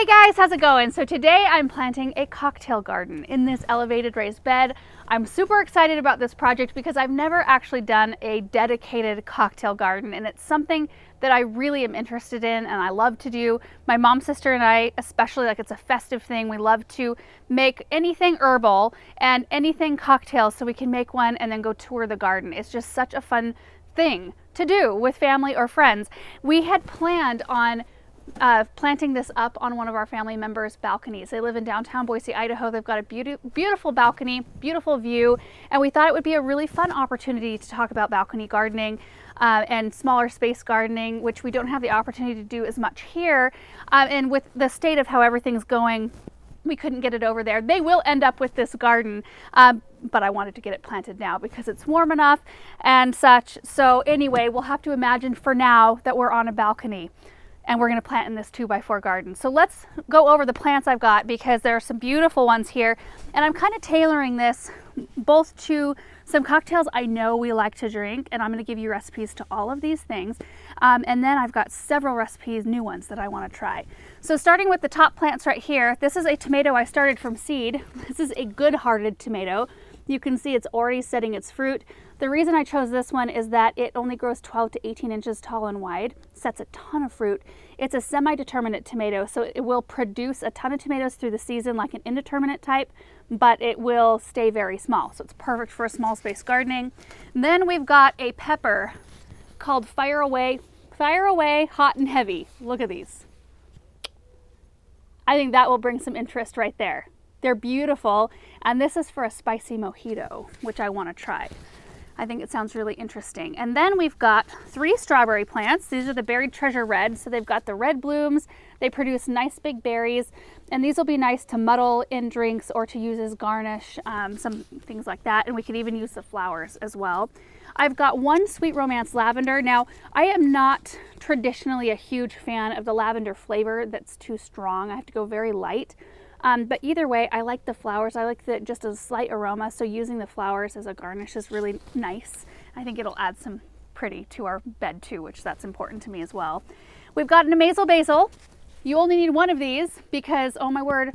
Hey guys, how's it going? So today I'm planting a cocktail garden in this elevated raised bed. I'm super excited about this project because I've never actually done a dedicated cocktail garden and it's something that I really am interested in and I love to do. My mom, sister and I, especially like it's a festive thing, we love to make anything herbal and anything cocktails so we can make one and then go tour the garden. It's just such a fun thing to do with family or friends. We had planned on uh, planting this up on one of our family members' balconies. They live in downtown Boise, Idaho. They've got a beauty, beautiful balcony, beautiful view, and we thought it would be a really fun opportunity to talk about balcony gardening uh, and smaller space gardening, which we don't have the opportunity to do as much here. Uh, and with the state of how everything's going, we couldn't get it over there. They will end up with this garden, um, but I wanted to get it planted now because it's warm enough and such. So anyway, we'll have to imagine for now that we're on a balcony and we're going to plant in this 2 by 4 garden. So let's go over the plants I've got because there are some beautiful ones here and I'm kind of tailoring this both to some cocktails I know we like to drink and I'm going to give you recipes to all of these things um, and then I've got several recipes, new ones that I want to try. So starting with the top plants right here, this is a tomato I started from seed. This is a Goodhearted tomato. You can see it's already setting its fruit. The reason I chose this one is that it only grows 12 to 18 inches tall and wide, sets a ton of fruit. It's a semi-determinate tomato, so it will produce a ton of tomatoes through the season like an indeterminate type, but it will stay very small. So it's perfect for a small space gardening. And then we've got a pepper called Fire Away, Fire Away Hot and Heavy. Look at these. I think that will bring some interest right there. They're beautiful, and this is for a spicy mojito, which I want to try. I think it sounds really interesting. And then we've got three strawberry plants. These are the Berried Treasure Red. So they've got the red blooms. They produce nice big berries. And these will be nice to muddle in drinks or to use as garnish, um, some things like that. And we could even use the flowers as well. I've got one Sweet Romance Lavender. Now, I am not traditionally a huge fan of the lavender flavor that's too strong. I have to go very light. Um, but either way, I like the flowers. I like the, just a slight aroma. So using the flowers as a garnish is really nice. I think it'll add some pretty to our bed too, which that's important to me as well. We've got an Amazel basil. You only need one of these because, oh my word,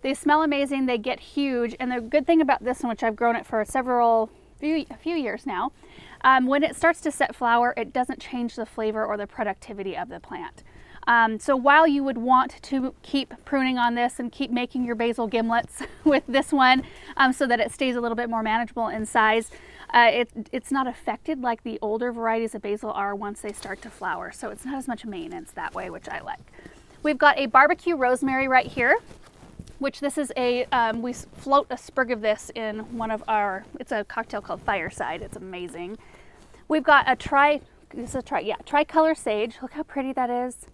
they smell amazing. They get huge. And the good thing about this one, which I've grown it for several, few, a few years now, um, when it starts to set flower, it doesn't change the flavor or the productivity of the plant. Um, so while you would want to keep pruning on this and keep making your basil gimlets with this one um, so that it stays a little bit more manageable in size, uh, it, it's not affected like the older varieties of basil are once they start to flower. So it's not as much maintenance that way, which I like. We've got a barbecue rosemary right here, which this is a, um, we float a sprig of this in one of our, it's a cocktail called Fireside. It's amazing. We've got a tri, this is a tri, yeah, tricolor sage. Look how pretty that is.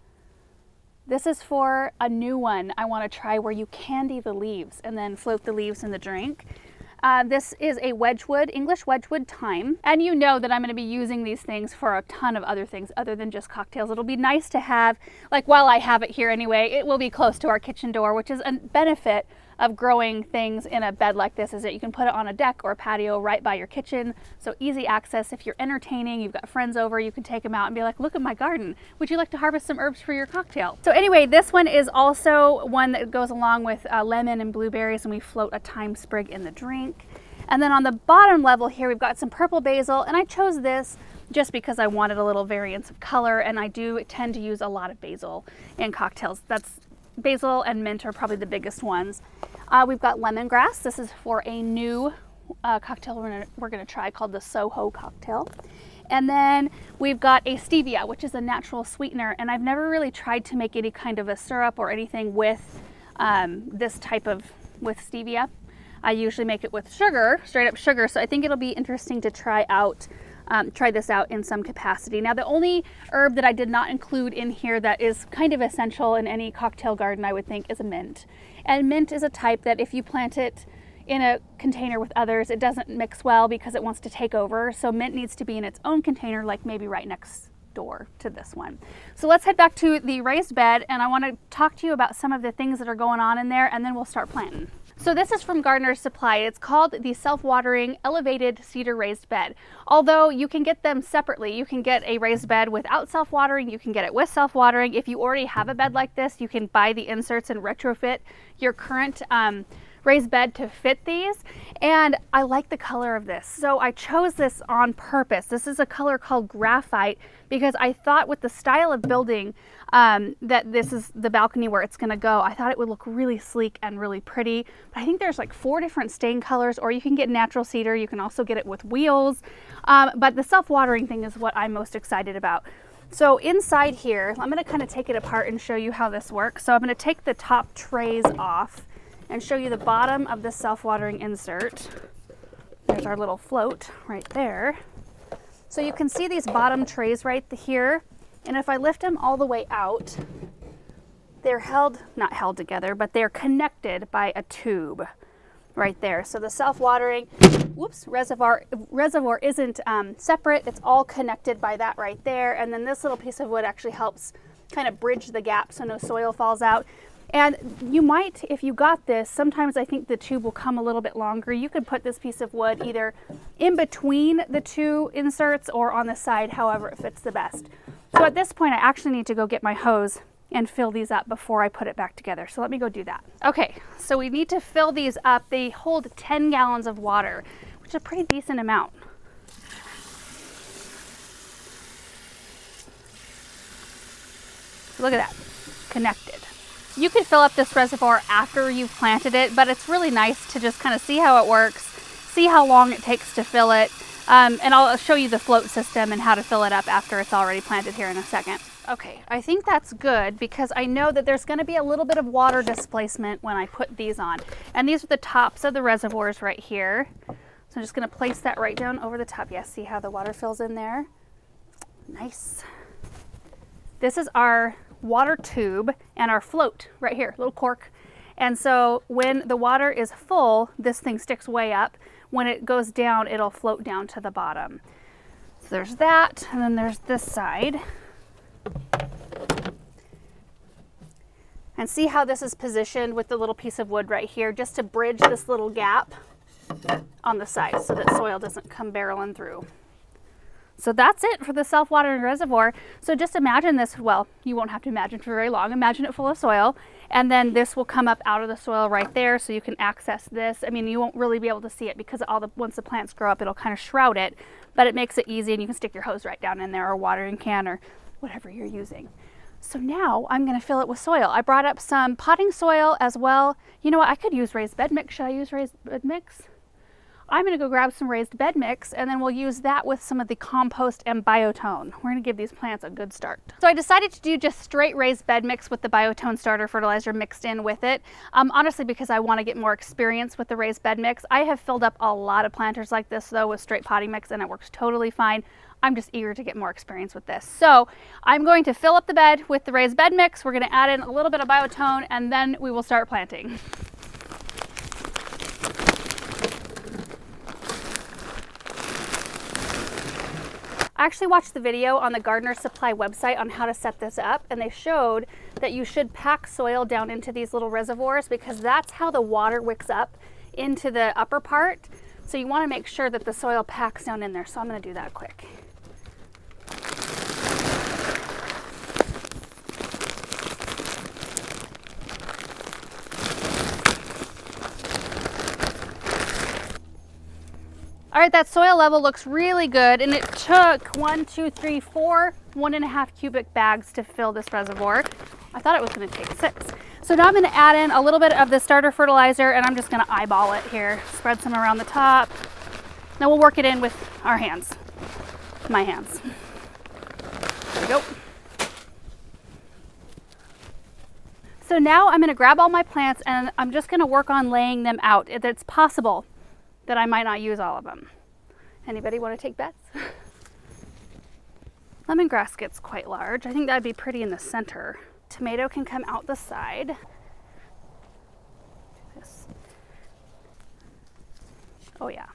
This is for a new one I want to try where you candy the leaves and then float the leaves in the drink. Uh, this is a Wedgewood, English Wedgewood thyme. And you know that I'm going to be using these things for a ton of other things other than just cocktails. It'll be nice to have, like while I have it here anyway, it will be close to our kitchen door, which is a benefit of growing things in a bed like this is that you can put it on a deck or a patio right by your kitchen. So easy access. If you're entertaining, you've got friends over, you can take them out and be like, look at my garden. Would you like to harvest some herbs for your cocktail? So anyway, this one is also one that goes along with uh, lemon and blueberries and we float a thyme sprig in the drink. And then on the bottom level here, we've got some purple basil and I chose this just because I wanted a little variance of color and I do tend to use a lot of basil in cocktails. That's basil and mint are probably the biggest ones. Uh, we've got lemongrass. This is for a new uh, cocktail we're gonna, we're gonna try called the Soho cocktail. And then we've got a stevia, which is a natural sweetener. And I've never really tried to make any kind of a syrup or anything with um, this type of, with stevia. I usually make it with sugar, straight up sugar. So I think it'll be interesting to try out um, try this out in some capacity. Now, the only herb that I did not include in here that is kind of essential in any cocktail garden, I would think, is a mint. And mint is a type that if you plant it in a container with others, it doesn't mix well because it wants to take over. So mint needs to be in its own container, like maybe right next door to this one. So let's head back to the raised bed and I want to talk to you about some of the things that are going on in there and then we'll start planting. So this is from Gardener's Supply. It's called the Self-Watering Elevated Cedar Raised Bed. Although you can get them separately. You can get a raised bed without self-watering. You can get it with self-watering. If you already have a bed like this, you can buy the inserts and retrofit your current um, raised bed to fit these and I like the color of this so I chose this on purpose this is a color called graphite because I thought with the style of building um, that this is the balcony where it's going to go I thought it would look really sleek and really pretty but I think there's like four different stain colors or you can get natural cedar you can also get it with wheels um, but the self-watering thing is what I'm most excited about so inside here, I'm going to kind of take it apart and show you how this works. So I'm going to take the top trays off and show you the bottom of the self-watering insert. There's our little float right there. So you can see these bottom trays right here. And if I lift them all the way out, they're held, not held together, but they're connected by a tube right there. So the self-watering, whoops, reservoir reservoir isn't um, separate. It's all connected by that right there. And then this little piece of wood actually helps kind of bridge the gap so no soil falls out. And you might, if you got this, sometimes I think the tube will come a little bit longer. You could put this piece of wood either in between the two inserts or on the side, however it fits the best. So at this point, I actually need to go get my hose and fill these up before I put it back together. So let me go do that. Okay, so we need to fill these up. They hold 10 gallons of water, which is a pretty decent amount. Look at that, connected. You could fill up this reservoir after you've planted it, but it's really nice to just kind of see how it works, see how long it takes to fill it, um, and I'll show you the float system and how to fill it up after it's already planted here in a second. Okay, I think that's good because I know that there's going to be a little bit of water displacement when I put these on. And these are the tops of the reservoirs right here. So I'm just going to place that right down over the top. Yes, see how the water fills in there? Nice. This is our water tube and our float right here, little cork. And so when the water is full, this thing sticks way up. When it goes down, it'll float down to the bottom. So there's that, and then there's this side. And see how this is positioned with the little piece of wood right here, just to bridge this little gap on the side so that soil doesn't come barreling through. So that's it for the self-watering reservoir. So just imagine this, well, you won't have to imagine for very long. Imagine it full of soil. And then this will come up out of the soil right there so you can access this. I mean, you won't really be able to see it because all the once the plants grow up, it'll kind of shroud it, but it makes it easy and you can stick your hose right down in there or watering can or whatever you're using. So now I'm going to fill it with soil. I brought up some potting soil as well. You know what? I could use raised bed mix. Should I use raised bed mix? I'm going to go grab some raised bed mix and then we'll use that with some of the compost and biotone. We're going to give these plants a good start. So I decided to do just straight raised bed mix with the biotone starter fertilizer mixed in with it. Um, honestly, because I want to get more experience with the raised bed mix. I have filled up a lot of planters like this though with straight potting mix and it works totally fine. I'm just eager to get more experience with this. So I'm going to fill up the bed with the raised bed mix. We're going to add in a little bit of biotone and then we will start planting. Actually watched the video on the Gardener Supply website on how to set this up and they showed that you should pack soil down into these little reservoirs because that's how the water wicks up into the upper part. So you want to make sure that the soil packs down in there. So I'm going to do that quick. All right, that soil level looks really good and it took one, two, three, four, one and a half cubic bags to fill this reservoir. I thought it was gonna take six. So now I'm gonna add in a little bit of the starter fertilizer and I'm just gonna eyeball it here. Spread some around the top. Now we'll work it in with our hands, my hands. There we go. So now I'm gonna grab all my plants and I'm just gonna work on laying them out. If it's possible that I might not use all of them. Anybody want to take bets? Lemongrass gets quite large. I think that'd be pretty in the center. Tomato can come out the side. This. Oh yeah.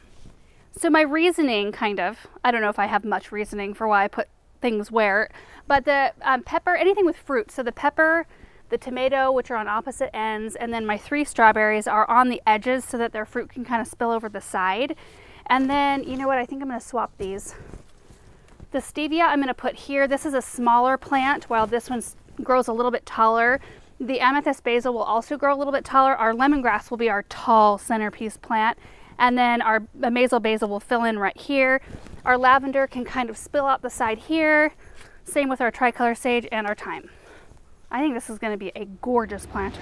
So my reasoning, kind of, I don't know if I have much reasoning for why I put things where, but the um, pepper, anything with fruit, so the pepper, the tomato, which are on opposite ends, and then my three strawberries are on the edges so that their fruit can kind of spill over the side. And then, you know what, I think I'm gonna swap these. The stevia I'm gonna put here. This is a smaller plant while this one grows a little bit taller. The amethyst basil will also grow a little bit taller. Our lemongrass will be our tall centerpiece plant. And then our amazel basil will fill in right here. Our lavender can kind of spill out the side here. Same with our tricolor sage and our thyme. I think this is gonna be a gorgeous planter.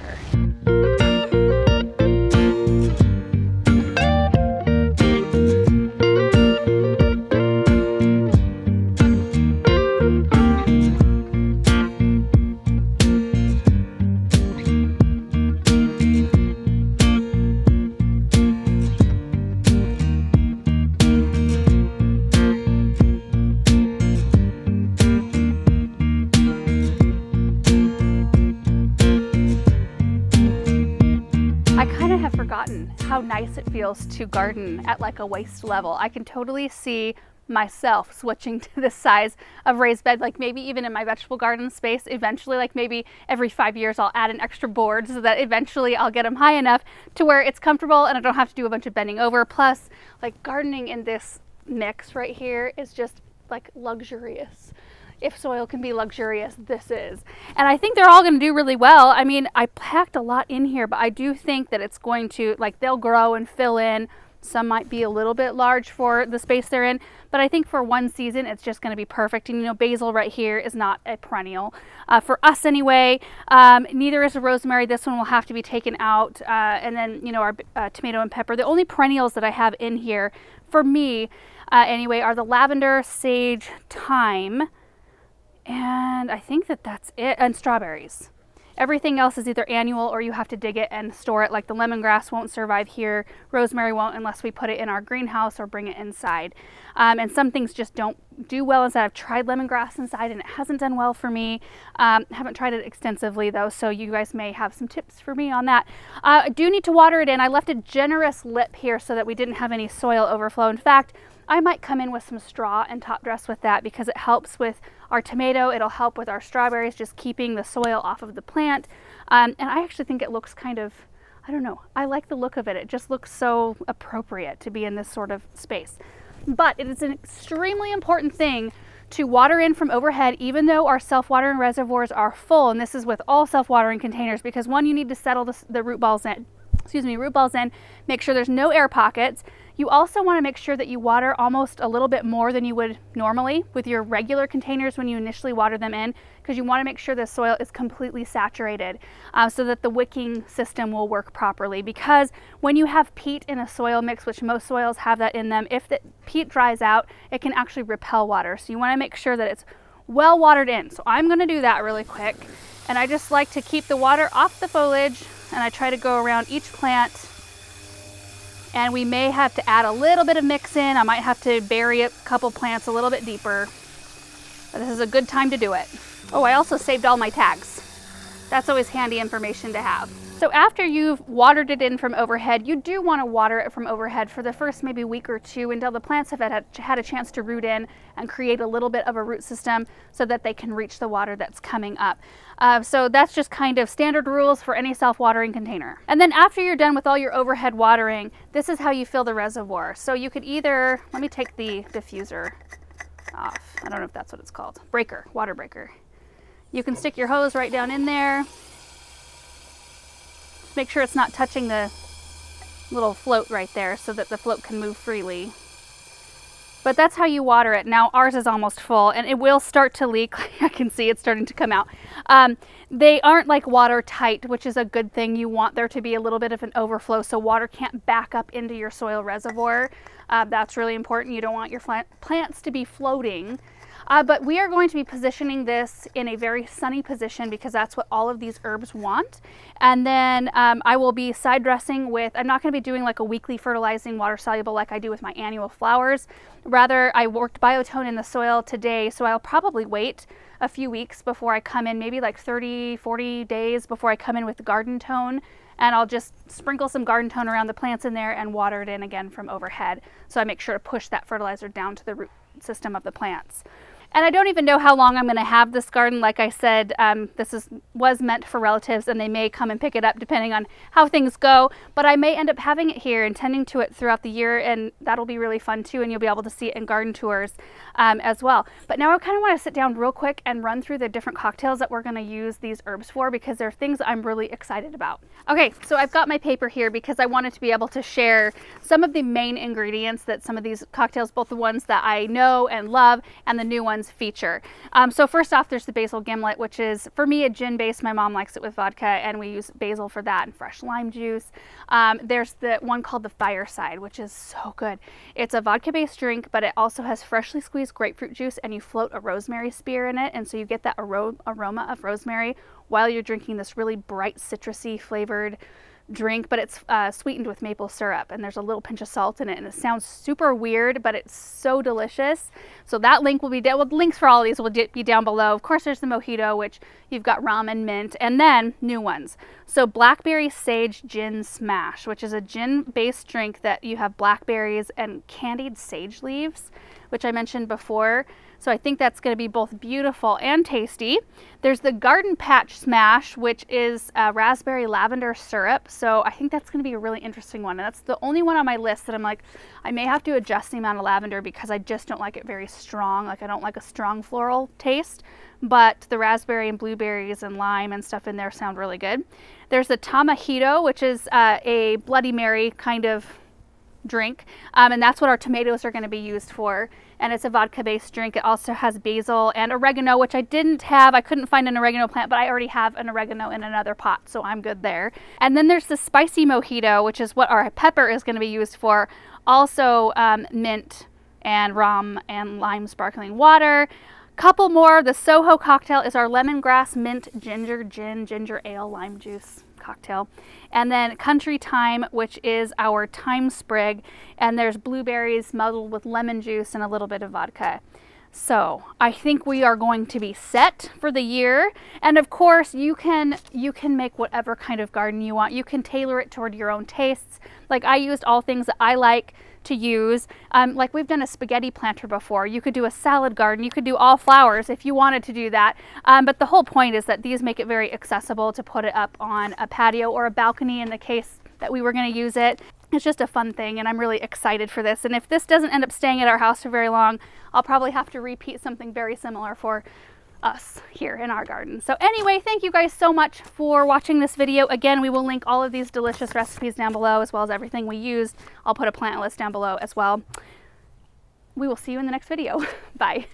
It feels to garden at like a waist level. I can totally see myself switching to this size of raised bed, like maybe even in my vegetable garden space, eventually, like maybe every five years I'll add an extra board so that eventually I'll get them high enough to where it's comfortable and I don't have to do a bunch of bending over. Plus, like gardening in this mix right here is just like luxurious if soil can be luxurious, this is. And I think they're all going to do really well. I mean, I packed a lot in here, but I do think that it's going to, like, they'll grow and fill in. Some might be a little bit large for the space they're in, but I think for one season, it's just going to be perfect. And you know, basil right here is not a perennial uh, for us anyway. Um, neither is rosemary. This one will have to be taken out. Uh, and then, you know, our uh, tomato and pepper. The only perennials that I have in here for me, uh, anyway, are the lavender, sage, thyme, and I think that that's it. And strawberries. Everything else is either annual or you have to dig it and store it. Like the lemongrass won't survive here. Rosemary won't unless we put it in our greenhouse or bring it inside. Um, and some things just don't do well inside. I've tried lemongrass inside and it hasn't done well for me. Um, haven't tried it extensively though, so you guys may have some tips for me on that. Uh, I do need to water it in. I left a generous lip here so that we didn't have any soil overflow. In fact, I might come in with some straw and top dress with that because it helps with our tomato. It'll help with our strawberries, just keeping the soil off of the plant. Um, and I actually think it looks kind of, I don't know, I like the look of it. It just looks so appropriate to be in this sort of space. But it is an extremely important thing to water in from overhead even though our self-watering reservoirs are full and this is with all self-watering containers because one you need to settle the, the root balls in excuse me root balls in make sure there's no air pockets you also want to make sure that you water almost a little bit more than you would normally with your regular containers when you initially water them in because you want to make sure the soil is completely saturated uh, so that the wicking system will work properly because when you have peat in a soil mix, which most soils have that in them, if the peat dries out, it can actually repel water. So you want to make sure that it's well watered in. So I'm going to do that really quick. And I just like to keep the water off the foliage and I try to go around each plant and we may have to add a little bit of mix in. I might have to bury a couple plants a little bit deeper. But this is a good time to do it. Oh, I also saved all my tags. That's always handy information to have. So after you've watered it in from overhead, you do want to water it from overhead for the first maybe week or two until the plants have had, a chance to root in and create a little bit of a root system so that they can reach the water that's coming up. Uh, so that's just kind of standard rules for any self-watering container. And then after you're done with all your overhead watering, this is how you fill the reservoir. So you could either, let me take the diffuser off. I don't know if that's what it's called. Breaker, water breaker. You can stick your hose right down in there Make sure it's not touching the little float right there so that the float can move freely. But that's how you water it. Now ours is almost full and it will start to leak. I can see it's starting to come out. Um, they aren't like watertight, which is a good thing. You want there to be a little bit of an overflow so water can't back up into your soil reservoir. Uh, that's really important. You don't want your plants to be floating uh, but we are going to be positioning this in a very sunny position because that's what all of these herbs want. And then um, I will be side dressing with, I'm not going to be doing like a weekly fertilizing water soluble like I do with my annual flowers. Rather, I worked biotone in the soil today, so I'll probably wait a few weeks before I come in, maybe like 30, 40 days before I come in with garden tone and I'll just sprinkle some garden tone around the plants in there and water it in again from overhead. So I make sure to push that fertilizer down to the root system of the plants. And I don't even know how long I'm going to have this garden. Like I said, um, this is was meant for relatives and they may come and pick it up depending on how things go. But I may end up having it here and tending to it throughout the year and that'll be really fun too and you'll be able to see it in garden tours um, as well. But now I kind of want to sit down real quick and run through the different cocktails that we're going to use these herbs for because they're things I'm really excited about. Okay, so I've got my paper here because I wanted to be able to share some of the main ingredients that some of these cocktails, both the ones that I know and love and the new ones feature. Um, so first off, there's the basil gimlet, which is for me a gin base. My mom likes it with vodka and we use basil for that and fresh lime juice. Um, there's the one called the fireside, which is so good. It's a vodka based drink, but it also has freshly squeezed grapefruit juice and you float a rosemary spear in it. And so you get that aroma of rosemary while you're drinking this really bright citrusy flavored drink, but it's uh, sweetened with maple syrup and there's a little pinch of salt in it and it sounds super weird, but it's so delicious. So that link will be down, well, links for all of these will be down below. Of course, there's the mojito, which you've got rum and mint, and then new ones. So blackberry sage gin smash, which is a gin based drink that you have blackberries and candied sage leaves, which I mentioned before. So I think that's going to be both beautiful and tasty. There's the Garden Patch Smash, which is raspberry lavender syrup. So I think that's going to be a really interesting one. And that's the only one on my list that I'm like, I may have to adjust the amount of lavender because I just don't like it very strong. Like I don't like a strong floral taste, but the raspberry and blueberries and lime and stuff in there sound really good. There's the Tomojito, which is uh, a Bloody Mary kind of drink. Um, and that's what our tomatoes are going to be used for. And it's a vodka based drink. It also has basil and oregano, which I didn't have. I couldn't find an oregano plant, but I already have an oregano in another pot, so I'm good there. And then there's the spicy mojito, which is what our pepper is going to be used for. Also, um, mint and rum and lime sparkling water. Couple more. The Soho cocktail is our lemongrass mint ginger gin ginger ale lime juice cocktail. And then Country Thyme, which is our thyme sprig, and there's blueberries muddled with lemon juice and a little bit of vodka. So I think we are going to be set for the year. And of course you can you can make whatever kind of garden you want. You can tailor it toward your own tastes. Like I used all things that I like to use. Um, like we've done a spaghetti planter before. You could do a salad garden. You could do all flowers if you wanted to do that. Um, but the whole point is that these make it very accessible to put it up on a patio or a balcony in the case that we were going to use it. It's just a fun thing and I'm really excited for this. And if this doesn't end up staying at our house for very long, I'll probably have to repeat something very similar for us here in our garden. So anyway, thank you guys so much for watching this video. Again, we will link all of these delicious recipes down below as well as everything we used. I'll put a plant list down below as well. We will see you in the next video. Bye.